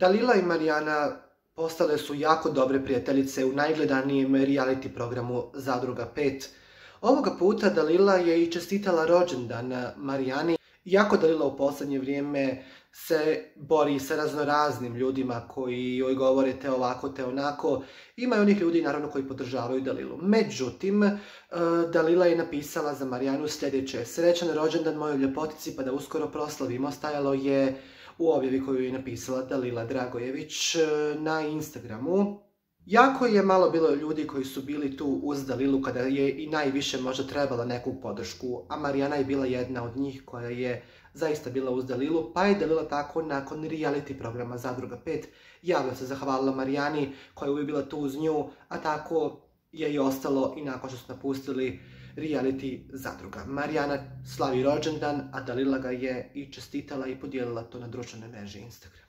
Dalila i Marijana postale su jako dobre prijateljice u najgledanijem reality programu Zadruga 5. Ovoga puta Dalila je i čestitala rođendan Marijani, iako Dalila u posljednje vrijeme se bori sa raznoraznim ljudima koji joj govore te ovako, te onako. Ima i onih ljudi naravno koji podržavaju Dalilu. Međutim, e, Dalila je napisala za Marijanu sljedeće. Srećan rođendan mojoj ljepotici pa da uskoro proslavimo. Stajalo je u objavi koju je napisala Dalila Dragojević e, na Instagramu. Jako je malo bilo ljudi koji su bili tu uz Dalilu kada je i najviše možda trebala neku podršku, a Marijana je bila jedna od njih koja je zaista bila uz Dalilu, pa je Dalila tako nakon reality programa Zadruga 5 javno se zahvalila Marijani koja je uvijek bila tu uz nju, a tako je i ostalo i nakon što su napustili reality zadruga. Marijana slavi rođendan, a Dalila ga je i čestitala i podijelila to na društvenoj mreži Instagram.